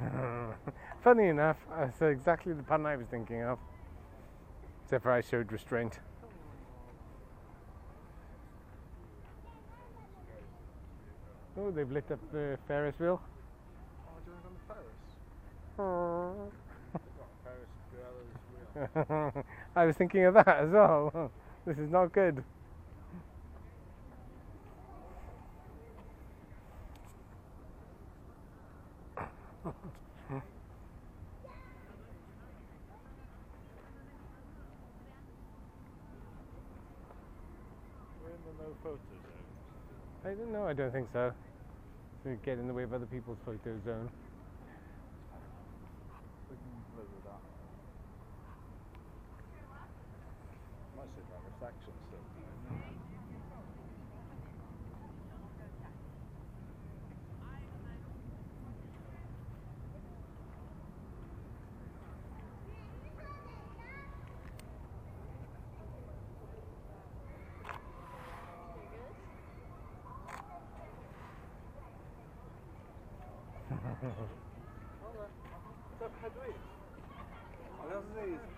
Funny enough, that's exactly the pun I was thinking of. Except for I showed restraint. Oh, they've lit up the Ferris wheel. Oh, do you want to go on the Ferris? Ferris wheel. I was thinking of that as well. This is not good. We're in the no photo zone. I don't know, I don't think so. We get in the way of other people's photo zone. That's a bit slow. Go for it. Don't get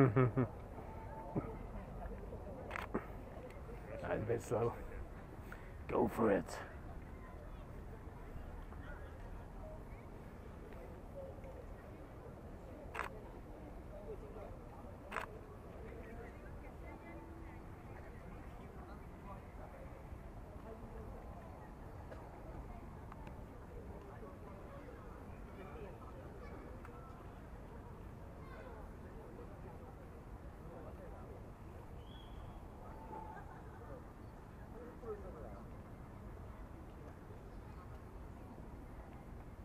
along the side of Go for wheel.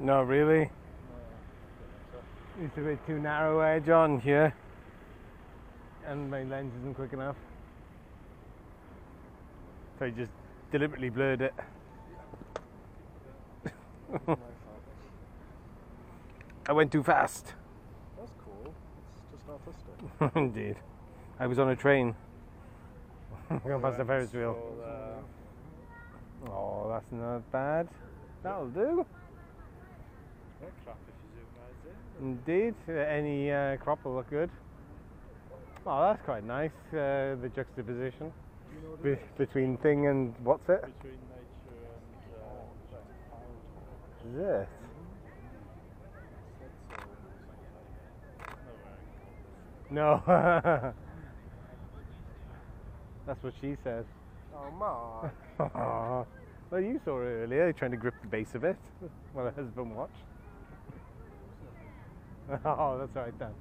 No, really? No, It's a bit too narrow edge on here. And my lens isn't quick enough. So I just deliberately blurred it. don't think so. My fault. I went too fast. That's cool. It's just artistic. Indeed. I was on a train. Going past the Ferris wheel. Uh, Oh, that's not bad. That'll do. they're crap if you zoom guys in. Indeed. Uh, Any uh, crop will look good. Oh, that's quite nice. Uh, the juxtaposition you know be- between thing and what's it? Between nature and uh, Is it? No. That's what she said. Oh, Mark. Well, you saw her earlier trying to grip the base of it while her husband watched. oh, that's right then.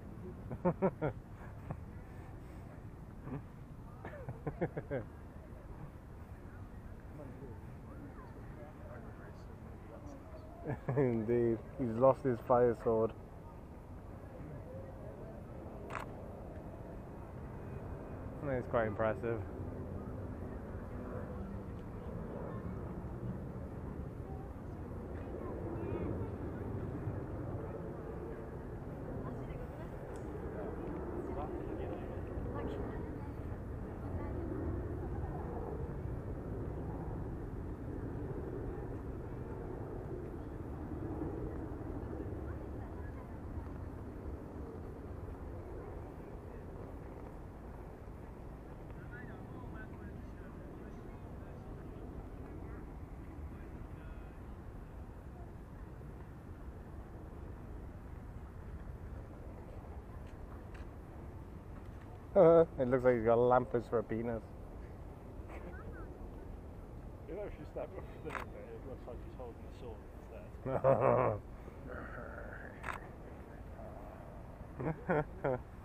Indeed, he's lost his fire sword. It's quite impressive. it looks like he's got lampers for a penis. You know, if you step up little it looks like he's holding a sword instead.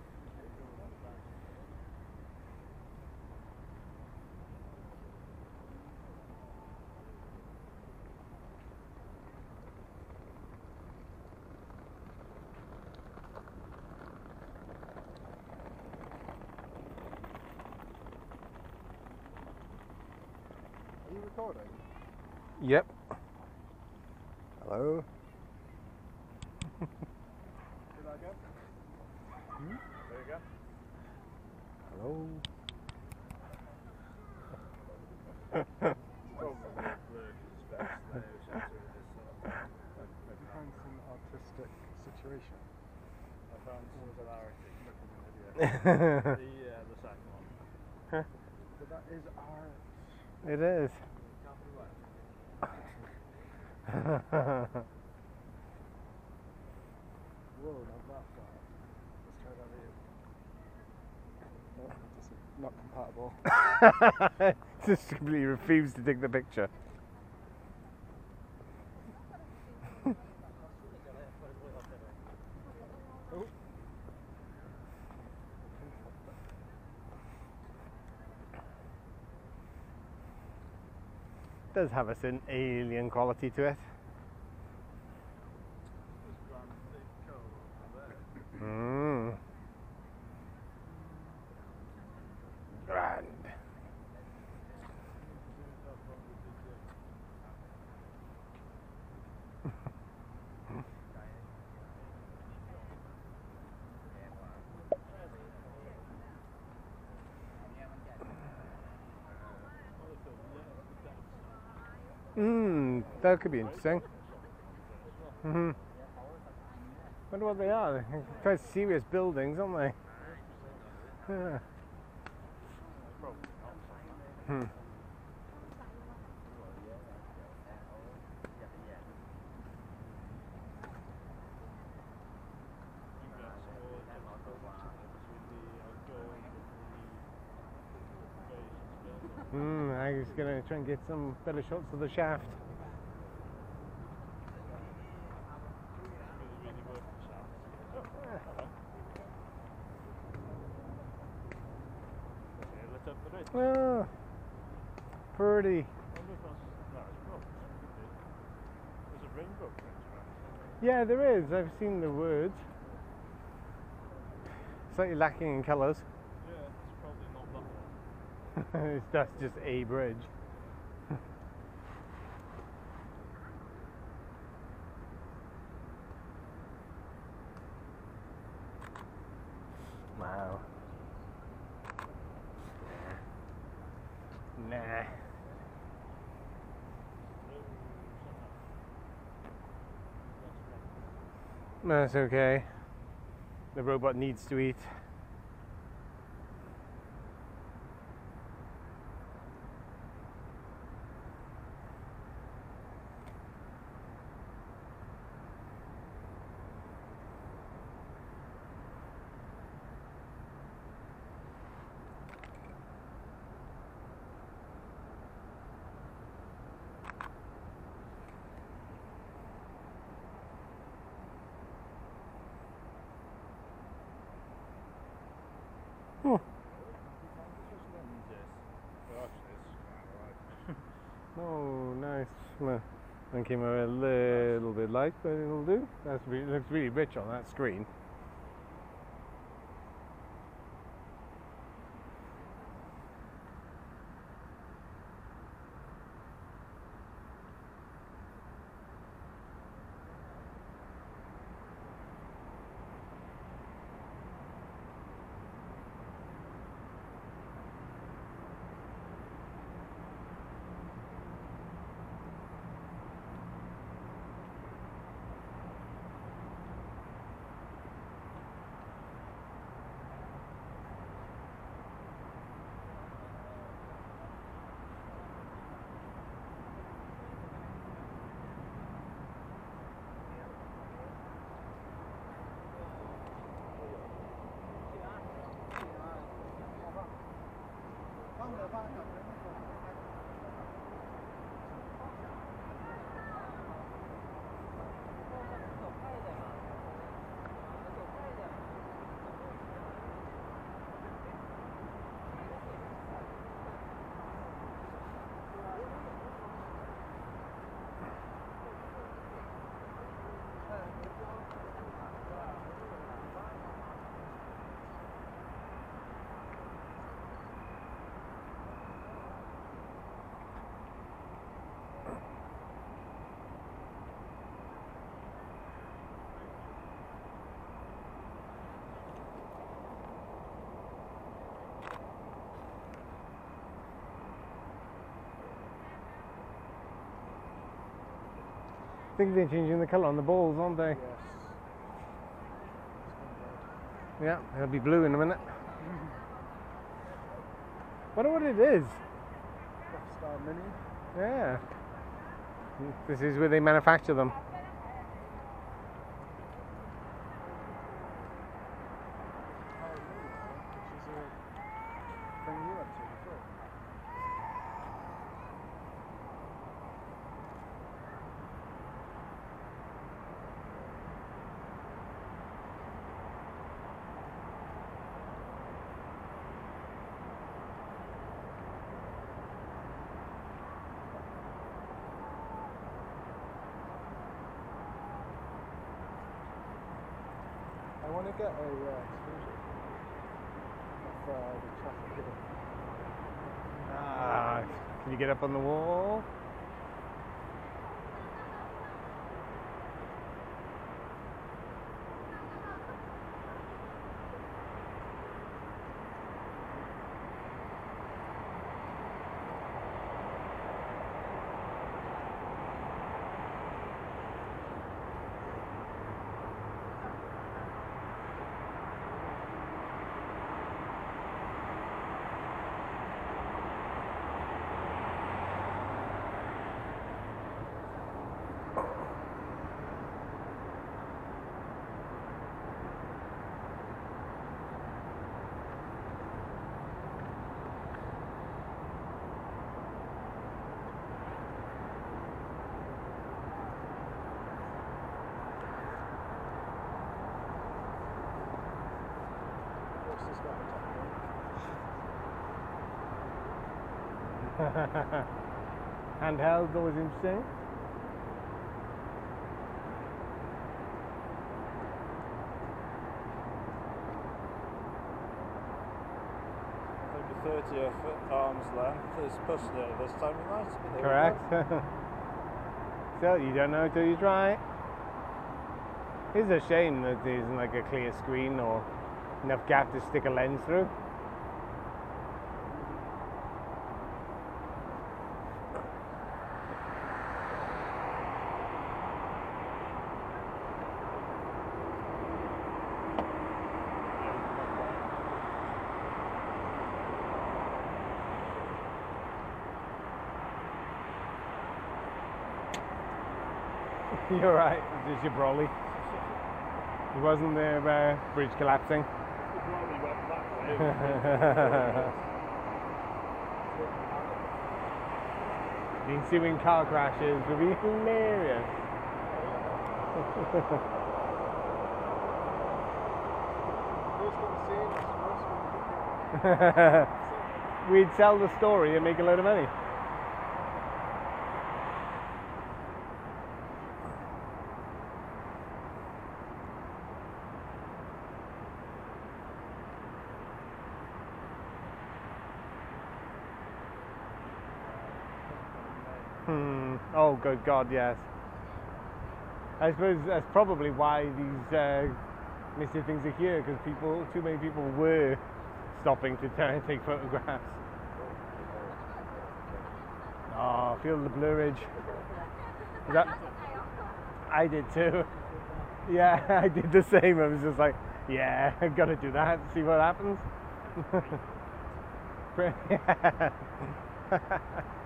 Are you recording? yep. Hello? Did I go? There you go. Hello? Probably blurred his best there, which is really Have you found some artistic situation? I found similarity looking at the video. The, uh, the second one. But that is art. it is. Whoa, not that far. Let's try that here. No, this is not compatible. Just completely refused to take the picture. Does have a certain alien quality to it. Mm. Grand. Hmm, that could be interesting. hmm Wonder what they are. They're quite serious buildings, aren't they? Yeah. Hmm. Hmm, I was gonna try and get some better shots of the shaft. Oh, pretty. There's a rainbow print around. Yeah, there is. I've seen the words. Slightly lacking in colours. Yeah, it's probably not that one. That's just a bridge. wow. Nah. That's okay. The robot needs to eat. Oh, nice. Well, I came a little bit light, but it'll do. That's, it looks really rich on that screen. Think they're changing the colour on the balls, aren't they? Yes. Yeah, it'll be blue in a minute. Wonder what it is. Yeah. This is where they manufacture them. Which is a thing you went to before. I want to get a uh, exclusion of uh, the traffic. Ah, can you get up on the wall? What's this got on top of Handheld, always interesting. I think the 30th at arm's length is pushing it this time of night. but there we go. Correct. so you don't know till you try. It's a shame that there isn't like a clear screen or enough gap to stick a lens through. You're right, it's just your brolly. It wasn't the uh, bridge collapsing. The ensuing car crashes would be hilarious. We'd sell the story and make a load of money. Hmm. Oh, good God, yes. I suppose that's probably why these uh, misty things are here because people, too many people were stopping to try and take photographs. Oh, feel the blurridge. Is that? I did too. Yeah, I did the same. I was just like, yeah, I've got to do that. See what happens.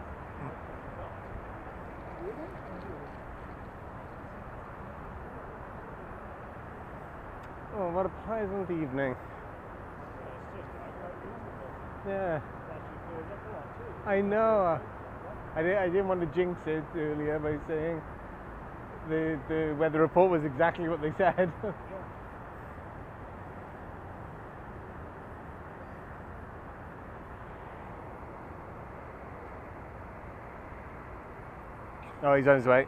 oh, what a pleasant evening. Yeah, I know. I, di- I didn't want to jinx it earlier by saying the, the weather report was exactly what they said. oh, he's on his way.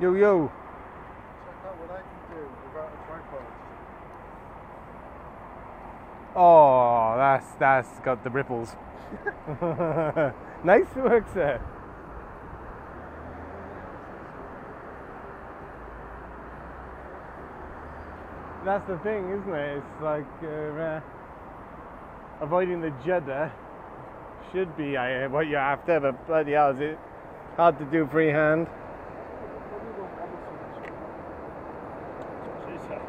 Yo, yo. Check out what I can do without a tripod. Oh, that's that's got the ripples. nice work, sir. That's the thing, isn't it? It's like uh, uh, avoiding the judder should be uh, what you're after, but bloody hell, is it hard to do freehand? Probably won't bother so much. She said.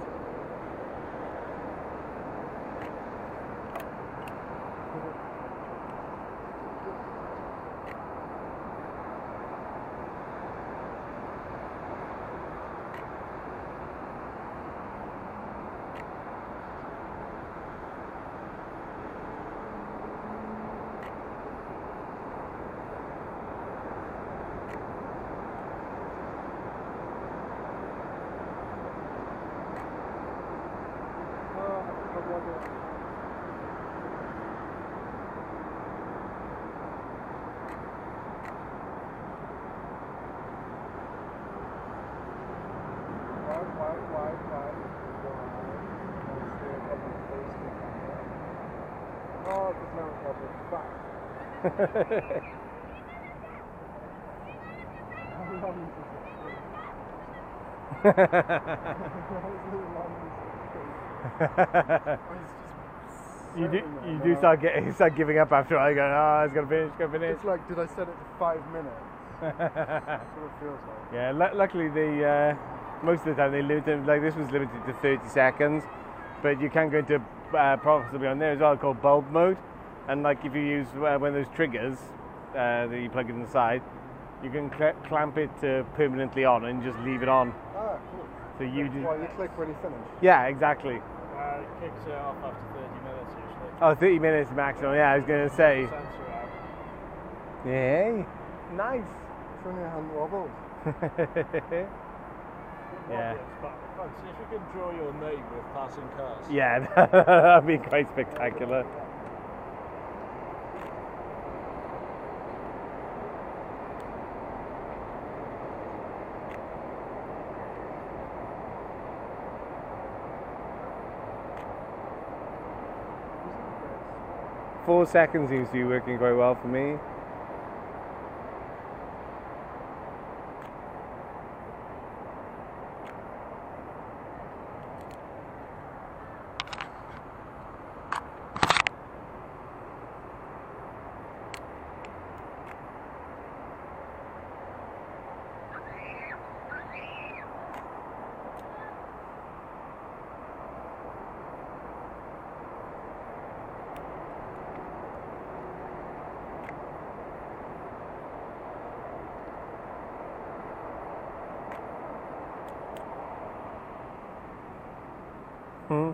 Oh, probably I'll do it. Why, why, why, why, why? What's the problem with Facebook? Oh, there's no problem. Back. How long is this? You do you do start getting you start giving up after I go. Oh, it's gonna finish, gonna finish. It's like, did I set it to five minutes? That's what it feels like. Yeah, lu- luckily the uh, most of the time they limit it, like this was limited to 30 seconds, but you can go into uh, possibly on there as well called bulb mode, and like if you use uh, one of those triggers uh, that you plug in the side, you can cl- clamp it uh, permanently on and just leave it on. Ah, cool. So you do, Why you click when you finish? yeah, exactly. Uh, it kicks it off after 30 minutes usually. Oh, 30 minutes maximum. Yeah, I was gonna say. Yeah. Nice. It's only a hand wobbles. Yeah. Fancy if you can draw your name with passing cars. yeah, that'd be quite spectacular. Four seconds seems to be working quite well for me. Hmm.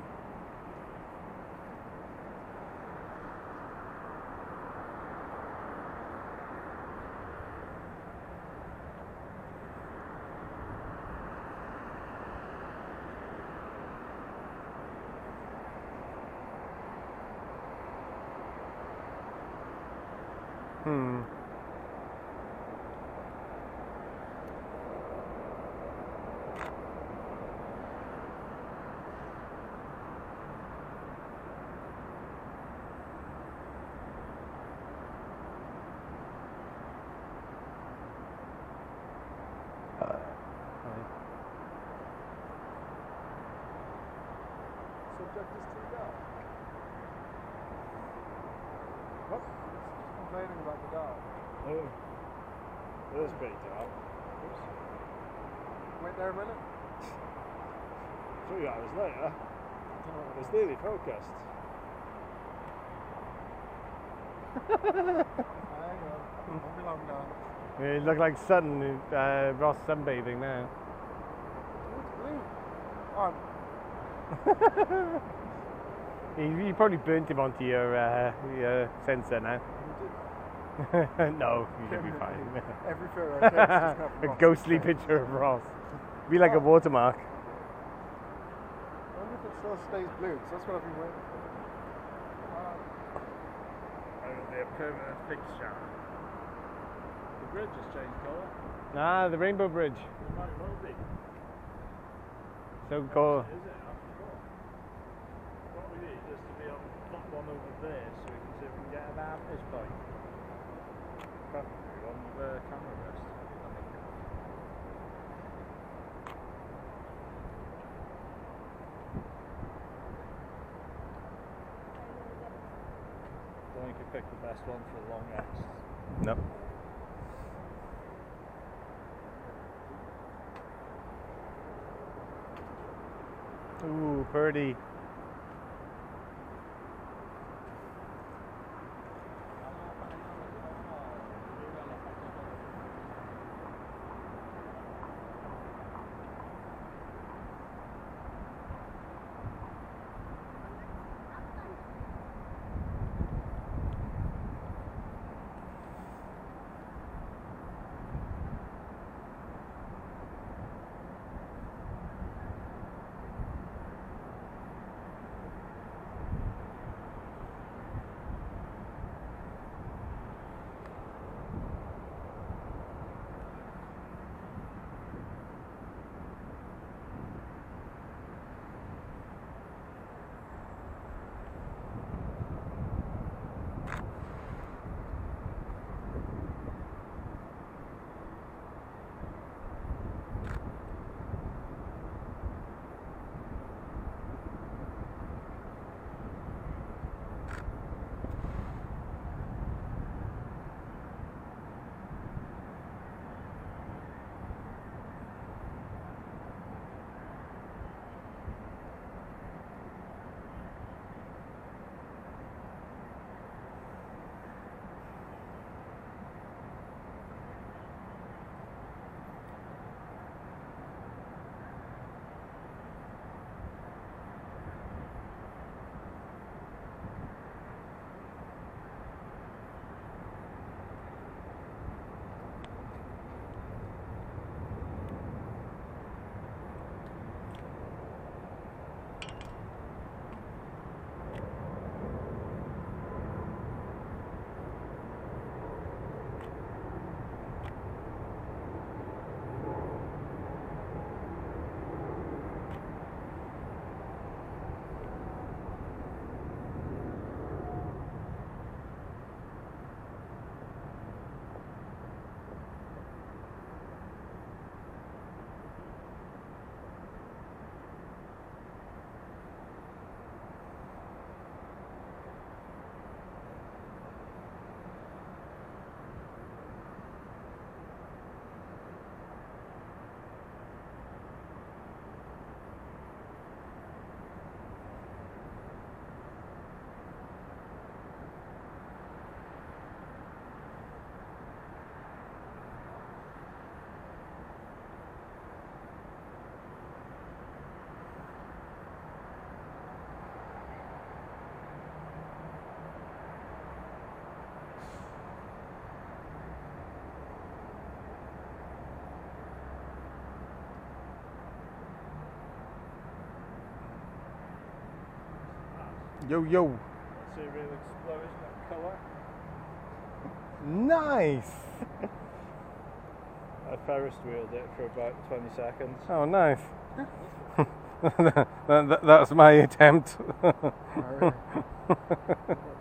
Hmm. Subject is too dark. What? It's complaining about the dog. Oh. It is pretty dark. Wait there a minute. Three hours later, it's nearly focused. Hang on. Won't be long now. You look like Sun, uh, Ross sunbathing now. Oh, it's blue. Oh, You, you probably burnt him onto your, uh, your sensor now. no, you should be fine. every photo I take is just got a ghostly picture of Ross. Be like a watermark. I wonder if it still stays blue, 'cause that's what I've been waiting for. Uh, It'll be a permanent fixture. The bridge has changed colour. Ah, the Rainbow Bridge. It might well be. So go. Is it? I forgot. What we need is to be put one over there so we can see if we can get an out this point. Preferably on the camera rest. I think. Don't think you picked the best one for the long X. No. Ooh, Purdy. Yo yo. That's a real explosion of colour. Nice. I Ferris wheeled it for about 20 seconds. Oh, nice. that, that, that's my attempt.